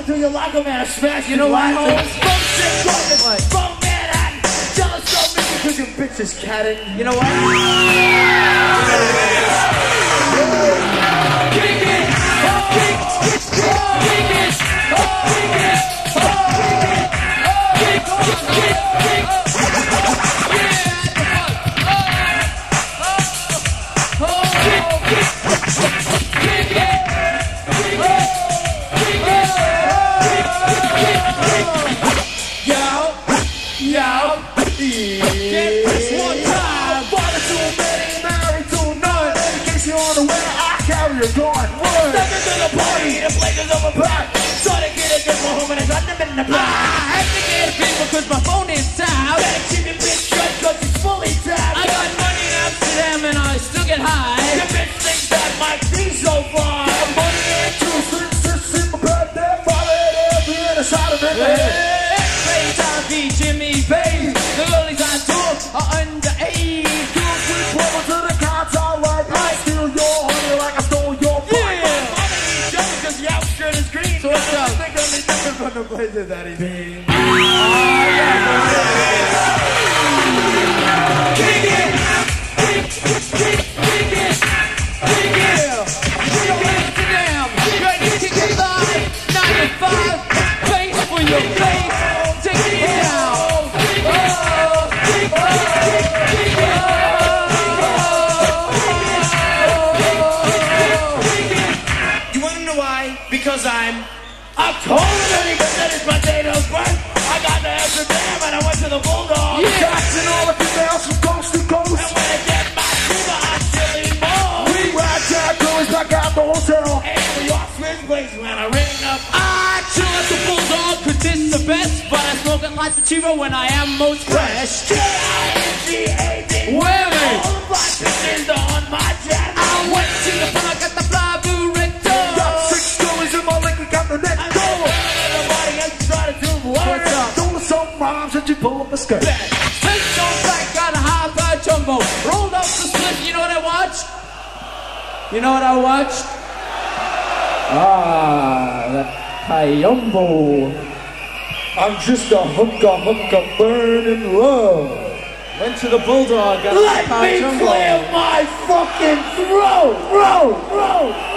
Bust into your locker, man. I smash you know what? From shit, broken. From Manhattan. Jealous of me because your bitch is catting. You know what? Kick it! Kick it! Kick it! I a gun. Word. Step into the party, the blazers of a pack. So to get a good for home and it's under in the black. I have to get a people cause my phone is from the places that he's ah, I smoke at Lights Achiever when I am most fresh. J-I-N-G-A-D. Women! All the black on my jet. I went to the park at the Fly Blue Rector. Got six stories in my liquor cabinet. I'm Go! Everybody else try to do work. Doing some rhymes that you pull up a skirt. Take on back, got a high five jumbo. Rolled up the split, you know what I watched? You know what I watched? Ah, that Kayumbo. I'm just a hooker, hooker, burning love. Went to the Bulldog, got Let me jumbo. clear my fucking throat! Row, row,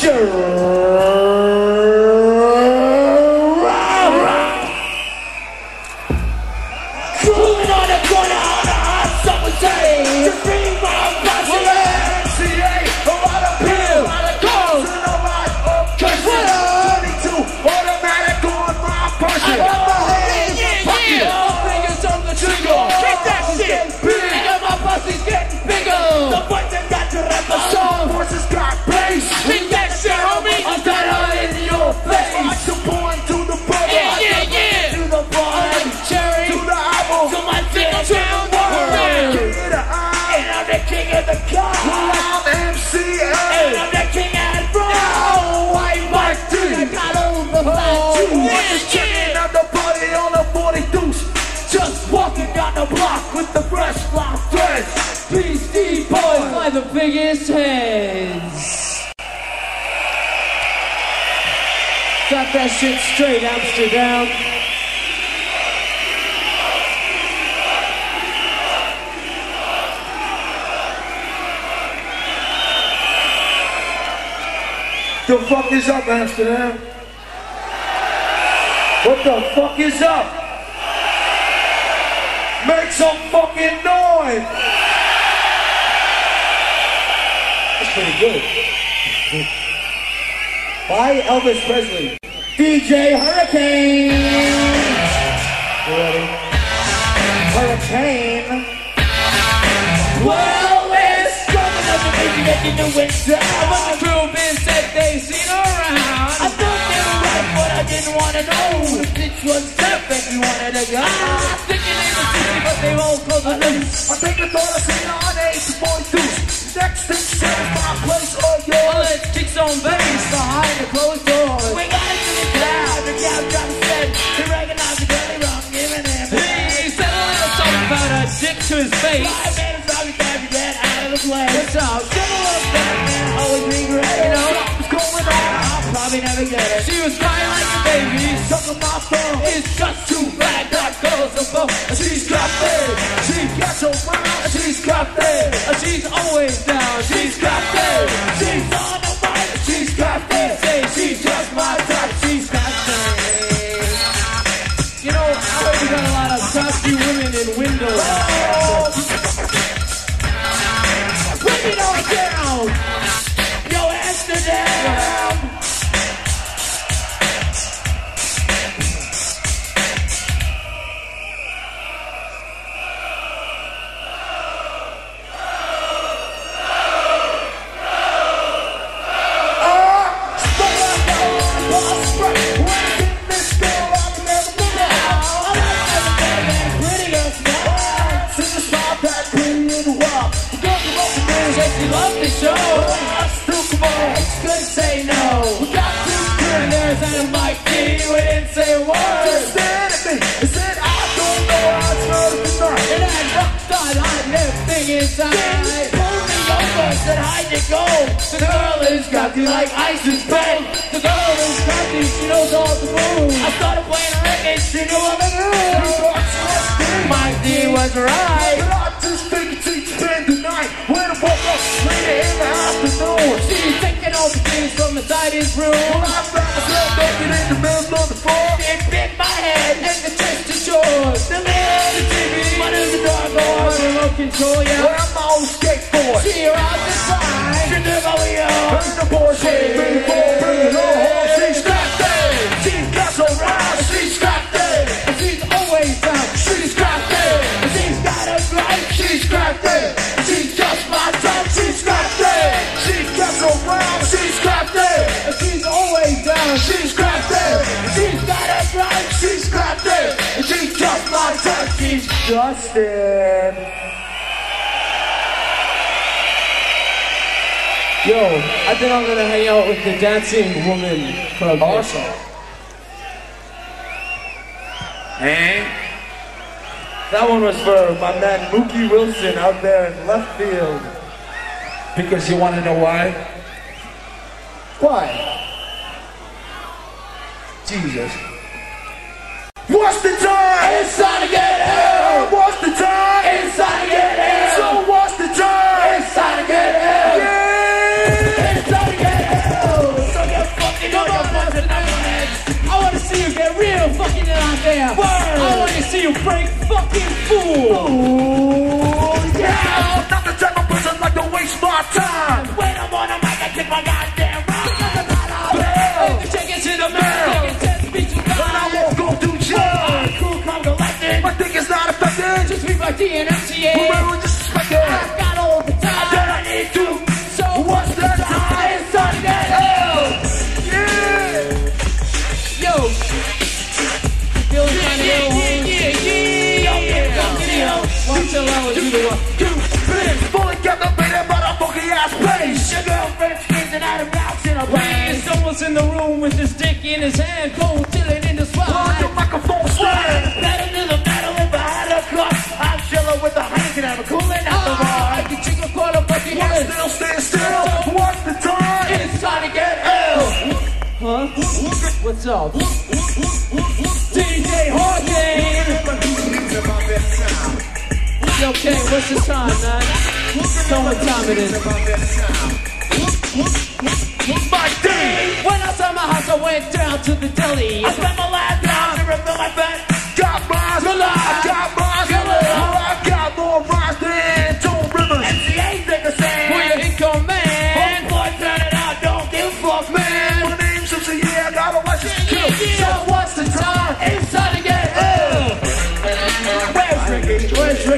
Cooling biggest heads. Got that shit straight, Amsterdam. The fuck is up, Amsterdam? What the fuck is up? Make some fucking noise! pretty good. By Elvis Presley, DJ Hurricane. Ready? Hurricane. Well, it's strong enough to you make you do it. But the crew is that they seen around. I thought they were right, but I didn't want to know. This was perfect, you wanted a guy. I think it in the city, but they won't close the loop. I think the thought of seeing on 8.2. the on base behind the closed doors. We got into the crowd, the cab driver said he recognized the girl wrong, giving him. He said a little something about a dick to his face. I made him stop, he grabbed your dad out of the play. What's up? Give a little back, man, always regret it. You know? Something's going on, I'll probably never get it. She was crying like a baby. Sucking my thumb. It's just too bad that girl's a bum. She's got it. She got so wild. She's got it. She's always down. She's got it. She's on Said. The girl is like ISIS pen. The girl is she knows all the moves. I started playing reggae, she knew I'm a groove. Mike D was right. All the things from inside his room. I myself naked in the middle of the floor, it bit my head. And the chest to shores. The lid, the TV, but in the dark Or door. remote control, yeah. Where I'm my own skateboard. She around the side. She never Leo. Bring the Porsche, bring Justin. Uh, yo, I think I'm gonna hang out with the dancing woman bit. Awesome. And that one was for my man Mookie Wilson out there in left field. Because you want to know why? Why? Jesus. What's the time? It's time to get ill. What's the time? It's time to get ill. So what's the time? It's time to get ill. Yeah. It's time to get ill. So get fucking Come on, Mr. Knucklehead. I wanna see you get real fucking out there. I wanna see you break fucking fool. Ooh, yeah. I'm not the type of person like to waste my time. When I'm on a mic, I kick my goddamn Just read my D and MCA. Whoever disrespected. I've got all the time. That I need to. So What's the time? It's time to get ill. Yeah. Yo. Feeling kinda ill, homie? Watch till I was you the one. What's up? DJ Hawkins! Yo, King, what's the time, man? Tell what time it is. My day. When I saw my house, I went down to the deli. I spent my last time to refill my fat. Got mine. I got mine. I got more rhymes than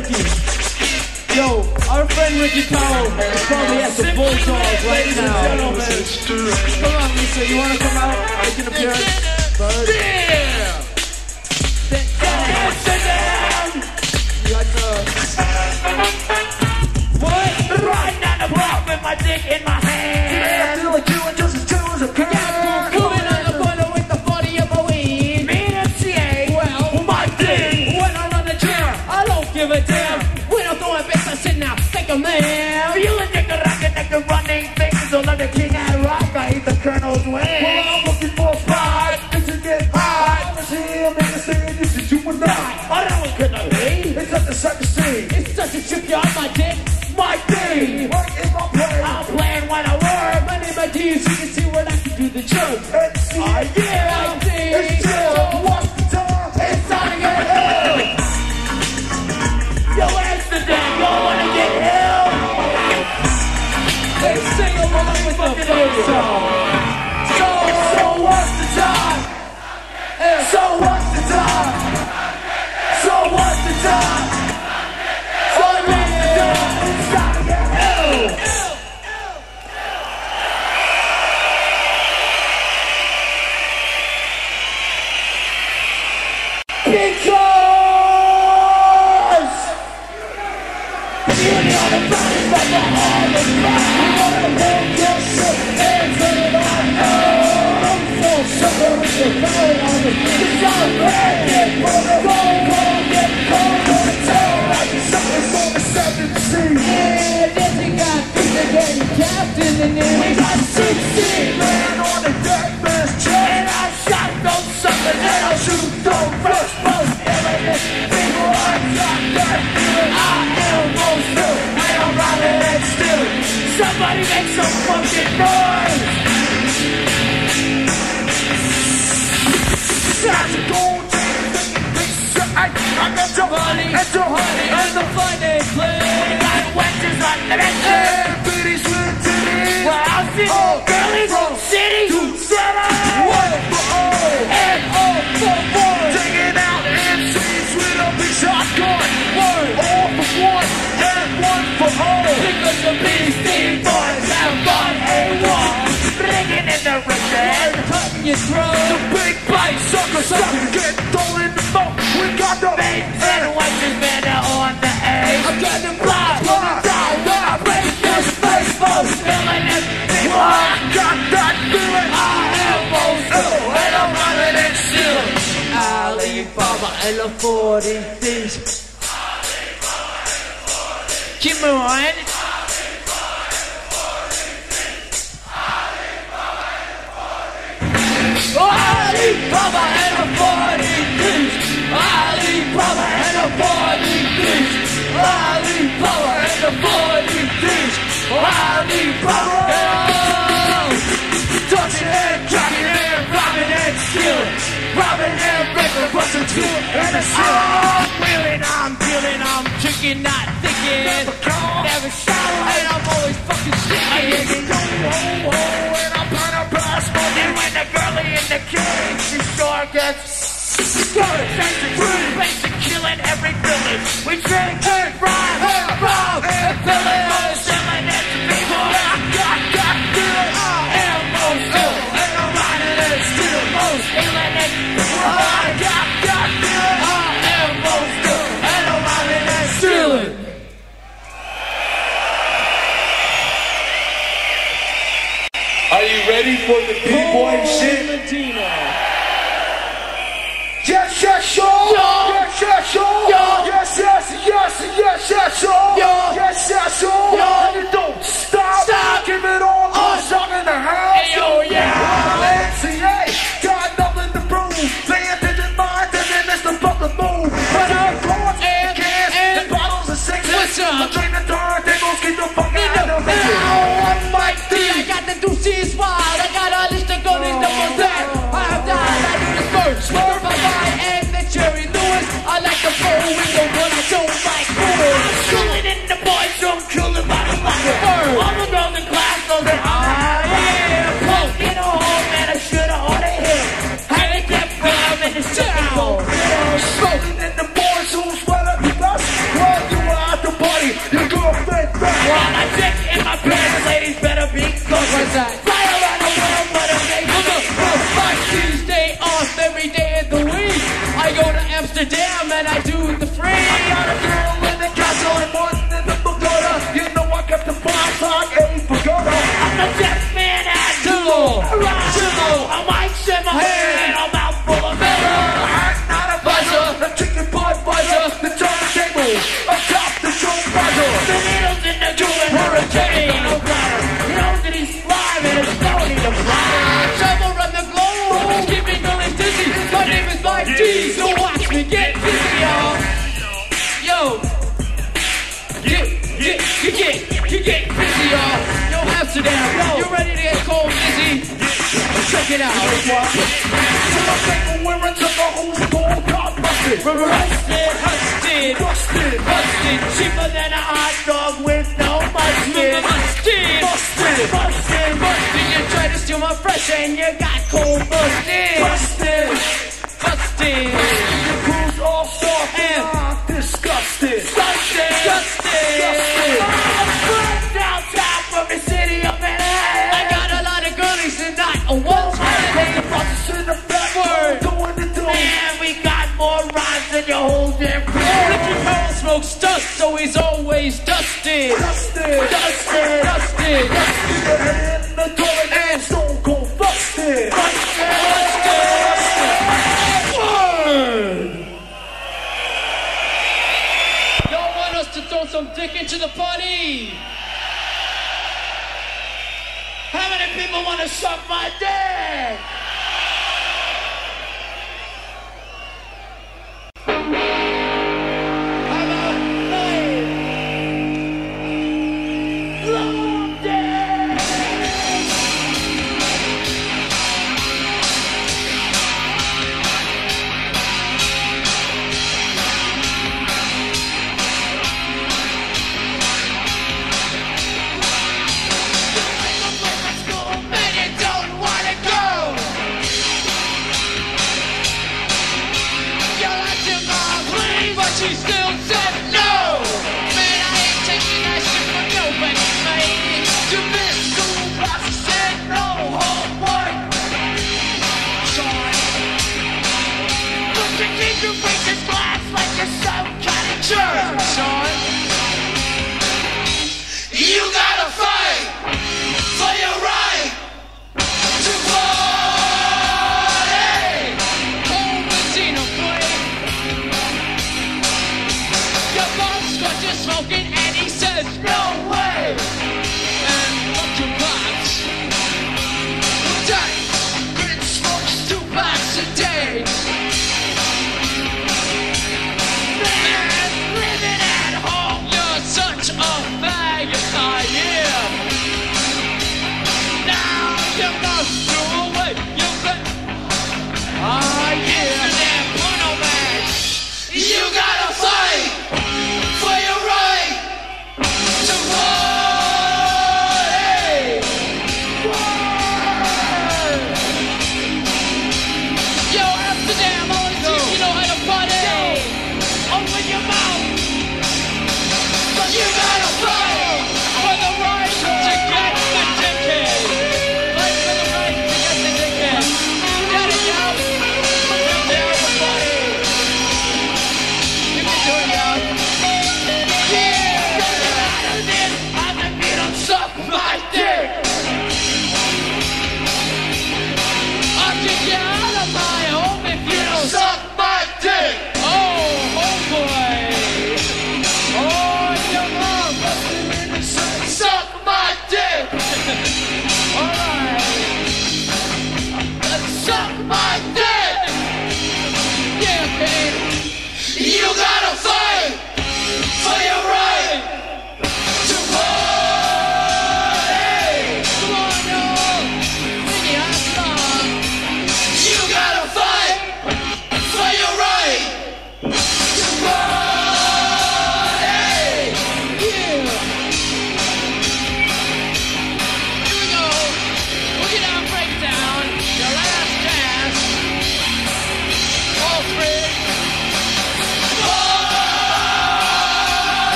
Ricky? Yo, our friend Ricky Powell is probably at the Bulldogs right now. Come on, Lisa, you wanna come out, make an appearance? Bird. Colonel's way. Somebody make some fucking noise! That's a gold I'm money, Honey, Mr. Honey, and the finest player. We got wedges on the bench. Everybody's with titties. Well, I'll see all girlies from city to city. One for all and all for one. Taking out MCs with a big shotgun. One all for one and one for all. Pick up the beat. your throat. The big bite sucker, sucker, get thrown in the mouth. thinking, not thinking. Never shower, and I'm always fucking sticking. I ho, ho, and I burn a bus. And when the girlie in the kitchen, she sure gets started. Basic, basic killing every village. We drink, drink, rhyme, rob, and fill it. is why. Get out. To my favorite where school busted. Busted, busted. Cheaper than a hot dog with no mustard. Busted, busted, busted, busted. You try to steal my fresh and you got cold busted. Busted, busted. Your crew's all soft and the whole damn crib. Richard Powell smokes dust, so he's always dusted. Dusted, dusted, dusted. dusted. And the toilet and stone cold. Busted, busted, busted. Y'all want us to throw some dick into the party? How many people want to suck my dick?